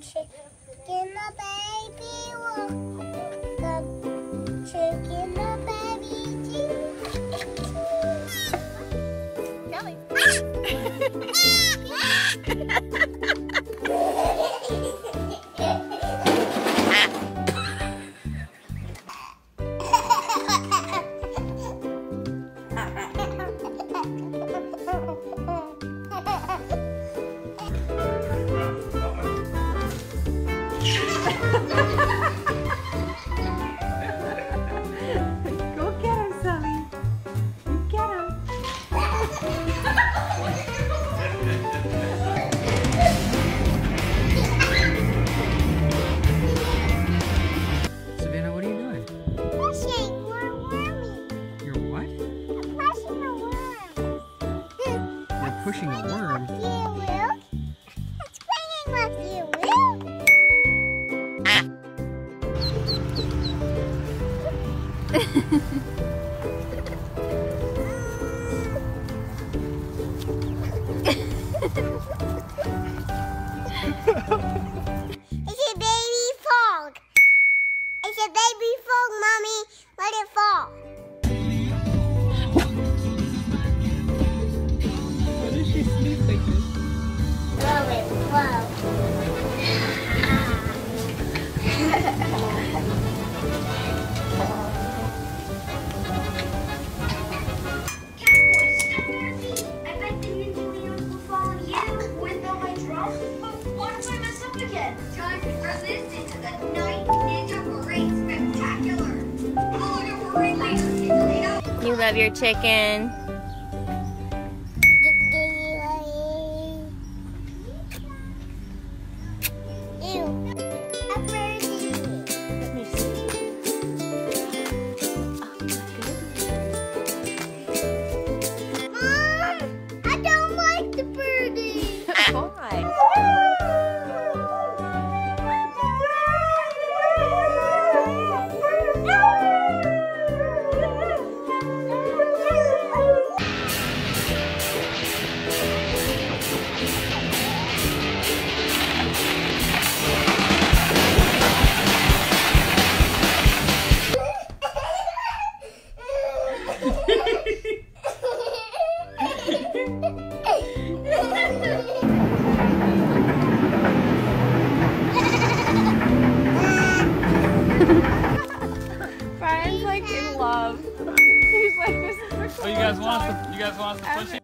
chicken, a baby walk. The chicken, a baby do. Kelly. pushing a worm. it's a baby frog. It's a baby frog, Mommy. Let it fall. You love your chicken. Love. He's like, this is Oh, you guys want us to, you guys want us to push it?